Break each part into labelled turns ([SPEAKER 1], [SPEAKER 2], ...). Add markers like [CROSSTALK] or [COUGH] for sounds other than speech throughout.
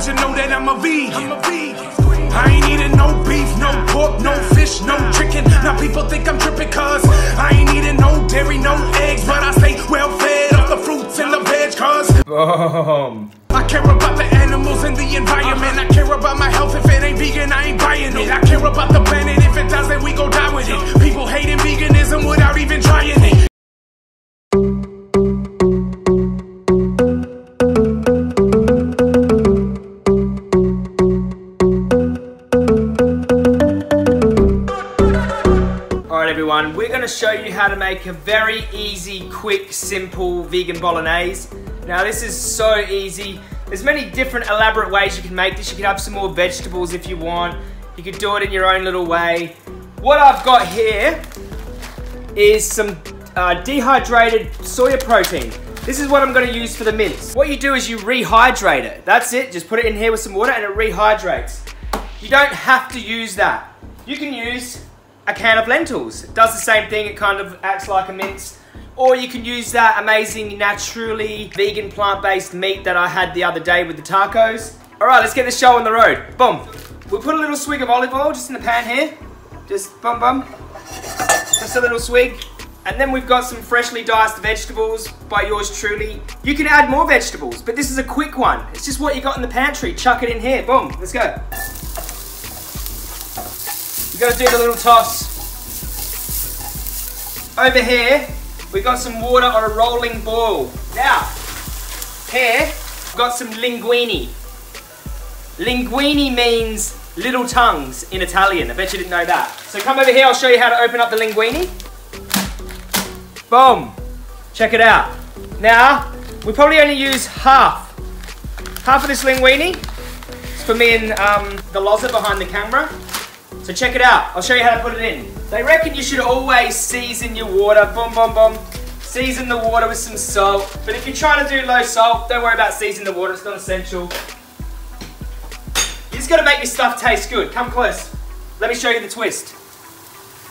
[SPEAKER 1] cause you know that I'm a vegan. I ain't eating no beef, no pork, no fish, no chicken. Now people think I'm tripping cause I ain't eating no dairy, no eggs. But I stay well fed off the fruits and the veg cause
[SPEAKER 2] Boom.
[SPEAKER 1] I care about the animals and the environment. I care about my health. If it ain't vegan, I ain't buying it. I care about the planet. If it does, then we go die with it. People hating veganism without even trying it.
[SPEAKER 2] Everyone, we're going to show you how to make a very easy, quick, simple vegan bolognese. Now this is so easy. There's many different elaborate ways you can make this. You can have some more vegetables if you want. You could do it in your own little way. What I've got here is some uh, dehydrated soya protein. This is what I'm going to use for the mince. What you do is you rehydrate it. That's it. Just put it in here with some water and it rehydrates. You don't have to use that. You can use a can of lentils. It does the same thing, it kind of acts like a mince. Or you can use that amazing, naturally vegan plant-based meat that I had the other day with the tacos. All right, let's get the show on the road. Boom. We'll put a little swig of olive oil just in the pan here. Just bum bum. Just a little swig. And then we've got some freshly diced vegetables by yours truly. You can add more vegetables, but this is a quick one. It's just what you got in the pantry. Chuck it in here. Boom. Let's go. You gotta do the little toss. Over here, we've got some water on a rolling boil. Now, here, we've got some linguine. Linguine means little tongues in Italian. I bet you didn't know that. So come over here, I'll show you how to open up the linguine. Boom. Check it out. Now, we probably only use half. Half of this linguine. It's for me and um, the Loza behind the camera. So check it out. I'll show you how to put it in. They reckon you should always season your water. Boom, boom, boom. Season the water with some salt. But if you're trying to do low salt, don't worry about seasoning the water. It's not essential. You just got to make your stuff taste good. Come close. Let me show you the twist.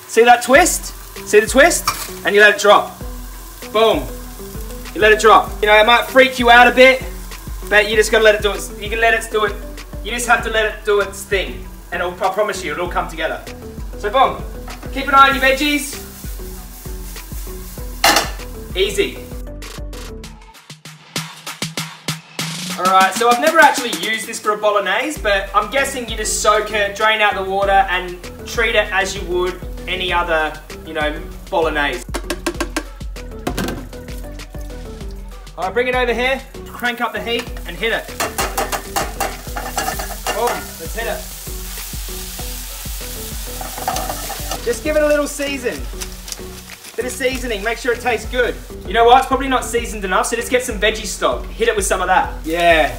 [SPEAKER 2] See that twist? See the twist? And you let it drop. Boom. You let it drop. You know, it might freak you out a bit, but you just gotta let it do it. You can let it do it. You just have to let it do its thing. And I promise you, it'll all come together. So boom. Keep an eye on your veggies. Easy. Alright, so I've never actually used this for a bolognese, but I'm guessing you just soak it, drain out the water, and treat it as you would any other, you know, bolognese. Alright, bring it over here, crank up the heat, and hit it. Boom, let's hit it. Just give it a little season. Bit of seasoning, make sure it tastes good. You know what, it's probably not seasoned enough, so just get some veggie stock. Hit it with some of that. Yeah.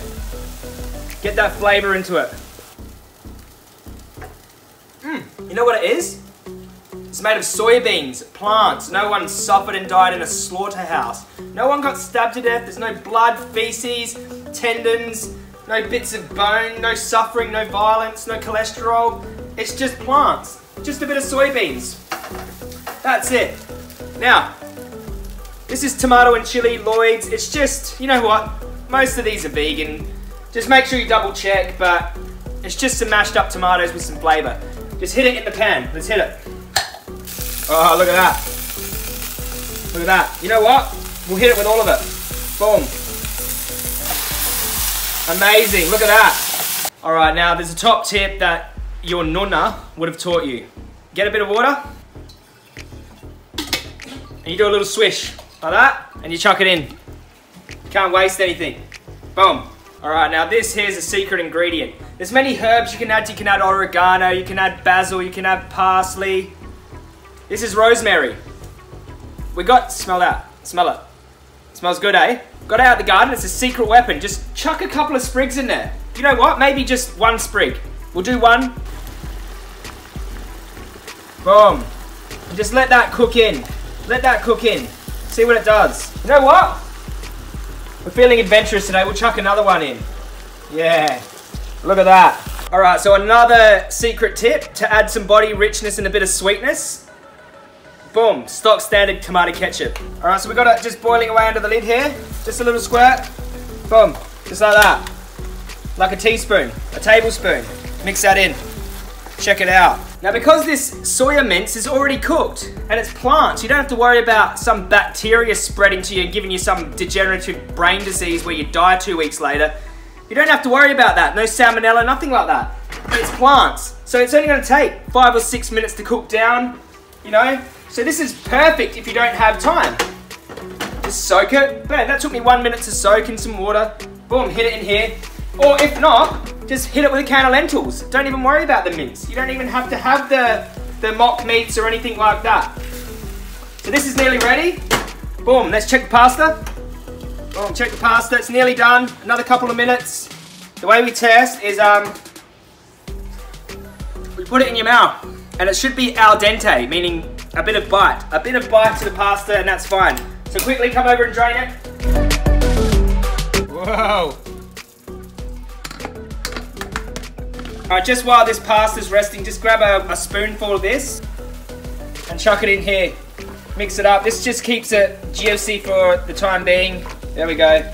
[SPEAKER 2] Get that flavor into it. Mmm, you know what it is? It's made of soybeans, plants. No one suffered and died in a slaughterhouse. No one got stabbed to death. There's no blood, feces, tendons, no bits of bone, no suffering, no violence, no cholesterol. It's just plants. Just a bit of soybeans. That's it. Now, this is tomato and chili Lloyd's. It's just, you know what? Most of these are vegan. Just make sure you double check, but it's just some mashed up tomatoes with some flavor. Just hit it in the pan. Let's hit it. Oh, look at that. Look at that. You know what? We'll hit it with all of it. Boom. Amazing. Look at that. All right, now there's a top tip that your nonna would have taught you. Get a bit of water. And you do a little swish like that, and you chuck it in. Can't waste anything. Boom. All right, now this here's a secret ingredient. There's many herbs you can add. You can add oregano, you can add basil, you can add parsley. This is rosemary. We got, smell that, smell it. Smells good, eh? Got it out the garden, it's a secret weapon. Just chuck a couple of sprigs in there. You know what, maybe just one sprig. We'll do one. Boom. Just let that cook in. Let that cook in. See what it does. You know what? We're feeling adventurous today. We'll chuck another one in. Yeah. Look at that. All right, so another secret tip to add some body richness and a bit of sweetness. Boom, stock standard tomato ketchup. All right, so we've got it just boiling away under the lid here. Just a little squirt. Boom, just like that. like a teaspoon, a tablespoon. Mix that in. Check it out. Now because this soya mince is already cooked and it's plants, you don't have to worry about some bacteria spreading to you and giving you some degenerative brain disease where you die two weeks later. You don't have to worry about that. No salmonella, nothing like that. It's plants. So it's only gonna take five or six minutes to cook down, you know? So this is perfect if you don't have time. Just soak it. Man, that took me one minute to soak in some water. Boom, hit it in here. Or if not, just hit it with a can of lentils. Don't even worry about the mince. You don't even have to have the, the mock meats or anything like that. So this is nearly ready. Boom, let's check the pasta. Boom, check the pasta, it's nearly done. Another couple of minutes. The way we test is um, we put it in your mouth and it should be al dente, meaning a bit of bite. A bit of bite to the pasta and that's fine. So quickly come over and drain it. Whoa. Alright, just while this pasta's resting, just grab a, a spoonful of this and chuck it in here. Mix it up. This just keeps it juicy for the time being. There we go.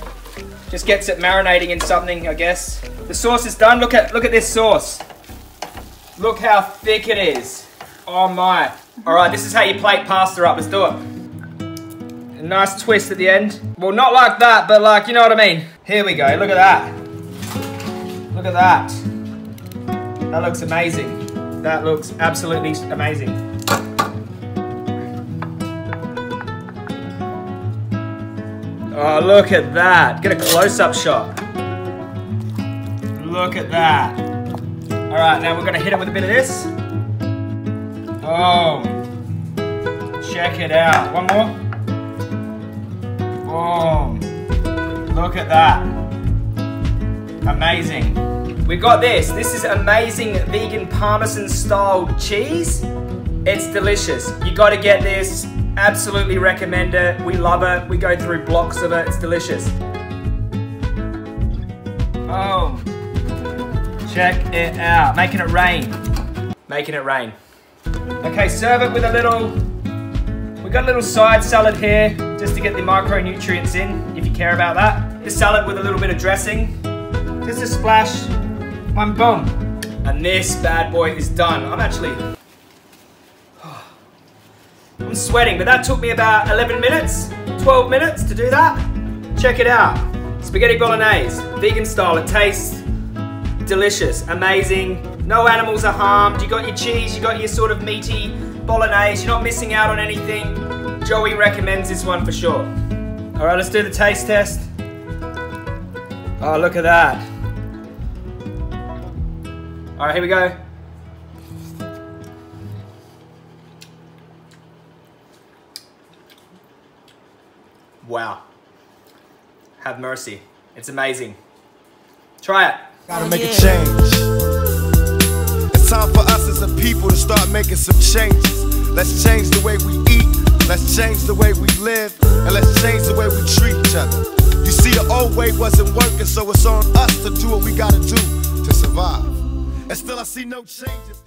[SPEAKER 2] Just gets it marinating in something, I guess. The sauce is done. Look at look at this sauce. Look how thick it is. Oh my. Alright, this is how you plate pasta up. Let's do it. A nice twist at the end. Well, not like that, but like, you know what I mean. Here we go. Look at that. Look at that. That looks amazing. That looks absolutely amazing. Oh, look at that. Get a close-up shot. Look at that. All right, now we're gonna hit it with a bit of this. Oh, check it out. One more. Boom. Look at that. Amazing. We got this. This is amazing vegan Parmesan style cheese. It's delicious. You gotta get this. Absolutely recommend it. We love it. We go through blocks of it. It's delicious. Oh, check it out. Making it rain. Making it rain. Okay, serve it with a little, we've got a little side salad here, just to get the micronutrients in, if you care about that. This salad with a little bit of dressing. Just a splash one boom. And this bad boy is done. I'm actually, [SIGHS] I'm sweating, but that took me about 11 minutes, 12 minutes to do that. Check it out. Spaghetti bolognese, vegan style. It tastes delicious, amazing. No animals are harmed. You got your cheese, you got your sort of meaty bolognese. You're not missing out on anything. Joey recommends this one for sure. All right, let's do the taste test. Oh, look at that. All right, here we go. Wow. Have mercy. It's amazing. Try it.
[SPEAKER 3] Gotta make a change. It's time for us as a people to start making some changes. Let's change the way we eat, let's change the way we live, and let's change the way we treat each other. You see, the old way wasn't working, so it's on us to do what we gotta do to survive. And still I see no changes.